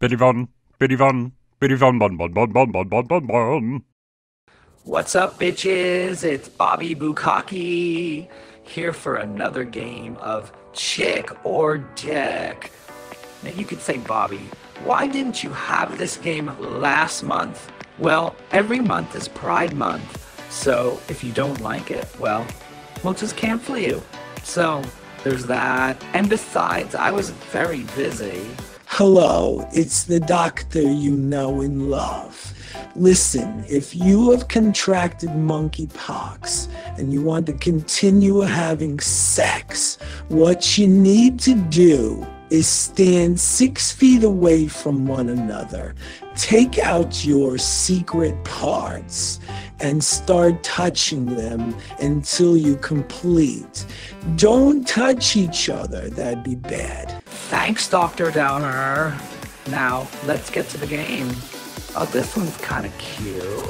Bitty Von, Bitty Von, Bitty Von, Bon, Bon, Bon, Bon, Bon, Bon, Bon, Bon. What's up, bitches? It's Bobby Bukaki here for another game of Chick or Dick. Now, you could say, Bobby, why didn't you have this game last month? Well, every month is Pride Month, so if you don't like it, well, we'll just cancel you. So, there's that. And besides, I was very busy. Hello, it's the doctor you know and love. Listen, if you have contracted monkeypox and you want to continue having sex, what you need to do is stand six feet away from one another. Take out your secret parts and start touching them until you complete. Don't touch each other, that'd be bad. Thanks, Dr. Downer. Now, let's get to the game. Oh, this one's kind of cute.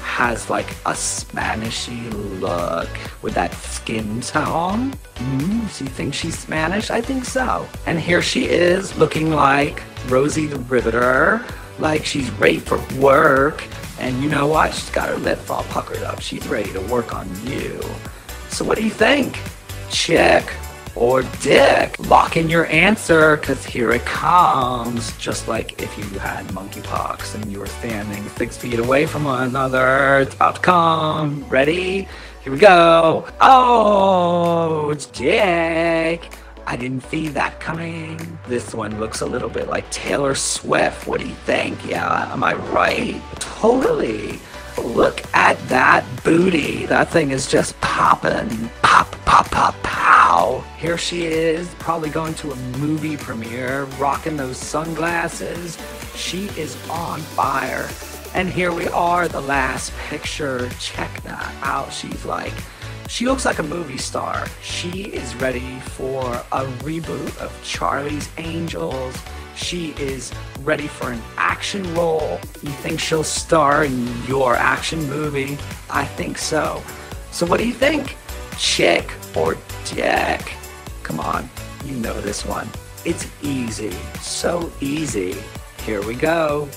Has like a Spanishy look with that skin tone. Mm, she thinks she's Spanish? I think so. And here she is looking like Rosie the Riveter, like she's ready for work. And you know what? She's got her lip all puckered up. She's ready to work on you. So, what do you think? Chick or dick? Lock in your answer, because here it comes. Just like if you had monkeypox and you were standing six feet away from one another. It's about to come. Ready? Here we go. Oh, it's Dick. I didn't see that coming. This one looks a little bit like Taylor Swift. What do you think? Yeah, am I right? Totally. Look at that booty. That thing is just popping. Pop, pop, pop, pow. Here she is, probably going to a movie premiere, rocking those sunglasses. She is on fire. And here we are, the last picture. Check that out. She's like, she looks like a movie star. She is ready for a reboot of Charlie's Angels. She is ready for an action role. You think she'll star in your action movie? I think so. So, what do you think? Chick or dick? Come on, you know this one. It's easy, so easy. Here we go.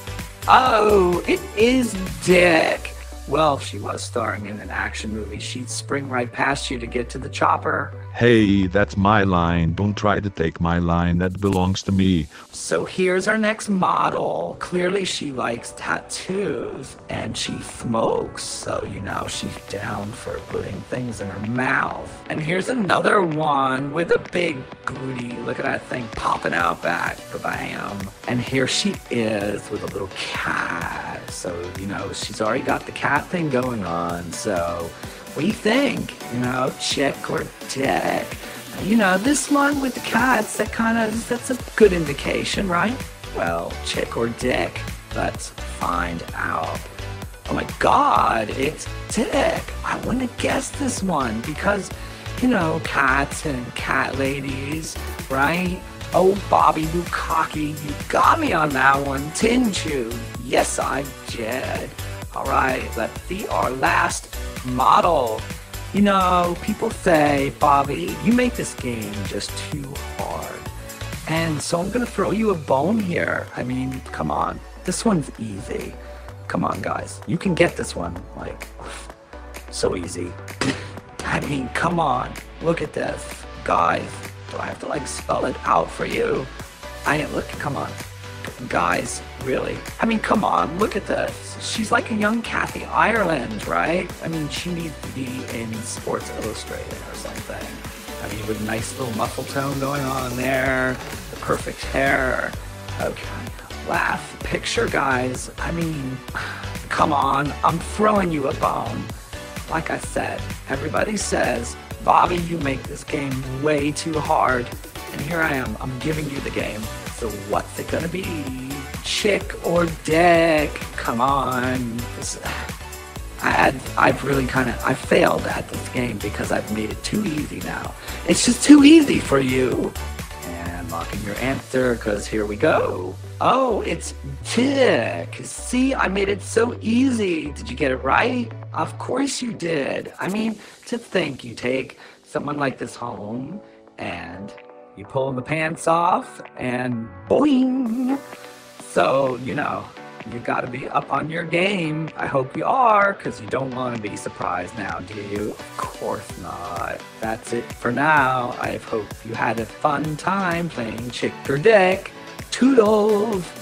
Oh, it is Dick. Well, if she was starring in an action movie, she'd spring right past you to get to the chopper. Hey, that's my line. Don't try to take my line. That belongs to me. So here's our next model. Clearly, she likes tattoos and she smokes. So, you know, she's down for putting things in her mouth. And here's another one with a big booty. Look at that thing popping out back. Bam. And here she is with a little cat. So, you know, she's already got the cat thing going on. So, what do you think? You know, chick or dick? You know, this one with the cats, that kind of, that's a good indication, right? Well, chick or dick, let's find out. Oh my god, it's dick. I wouldn't have guessed this one because, you know, cats and cat ladies, right? Oh, Bobby Bukaki, you got me on that one, didn't you? Yes, I did. All right, let's see our last model. You know, people say, Bobby, you make this game just too hard. And so I'm going to throw you a bone here. I mean, come on. This one's easy. Come on, guys. You can get this one. Like, so easy. I mean, come on. Look at this. Guys, do I have to like spell it out for you? I look, come on. Guys, really. I mean, come on, look at this. She's like a young Kathy Ireland, right? I mean, she needs to be in Sports Illustrated or something. I mean, with a nice little muscle tone going on there, the perfect hair. Okay. laugh. picture, guys. I mean, come on, I'm throwing you a bone. Like I said, everybody says, Bobby, you make this game way too hard. And here I am, I'm giving you the game. So what's it gonna be? Chick or dick? Come on. I I've really kind of, I failed at this game because I've made it too easy now. It's just too easy for you. And locking your answer, because here we go. Oh, it's dick. See, I made it so easy. Did you get it right? Of course you did. I mean, to think you take someone like this home and you pull the pants off and boing, So, you know, you gotta be up on your game. I hope you are, because you don't want to be surprised now, do you? Of course not. That's it for now. I hope you had a fun time playing Chick or Dick. Toodles!